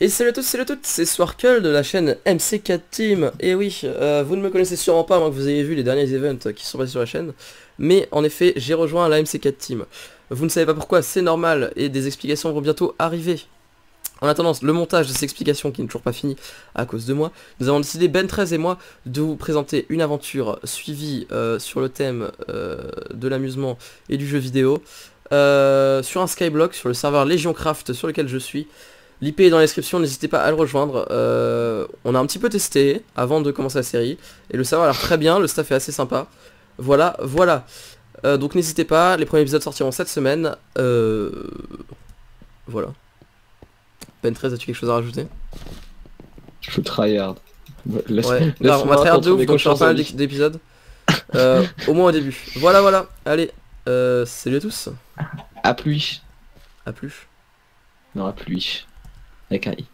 Et salut à tous, salut à toutes, c'est Swarkle de la chaîne MC4 Team. Et oui, euh, vous ne me connaissez sûrement pas, moins que vous ayez vu les derniers events qui sont passés sur la chaîne. Mais en effet, j'ai rejoint la MC4 Team. Vous ne savez pas pourquoi, c'est normal, et des explications vont bientôt arriver. En attendant le montage de ces explications qui n'est toujours pas fini à cause de moi, nous avons décidé, Ben 13 et moi, de vous présenter une aventure suivie euh, sur le thème euh, de l'amusement et du jeu vidéo. sur un skyblock, sur le serveur Legioncraft sur lequel je suis. L'IP est dans la description, n'hésitez pas à le rejoindre. Euh, on a un petit peu testé avant de commencer la série. Et le serveur a l'air très bien, le staff est assez sympa. Voilà, voilà. Euh, donc n'hésitez pas, les premiers épisodes sortiront cette semaine. Euh, voilà. Ben 13, as-tu quelque chose à rajouter? Je suis tryhard. Laisse- Ouais, laisse là, on va contre de ouf, donc je pas d'épisodes. Euh, au moins au début. Voilà, voilà. Allez, euh, salut à tous. À pluie. À plus. Non, à pluie. É cair.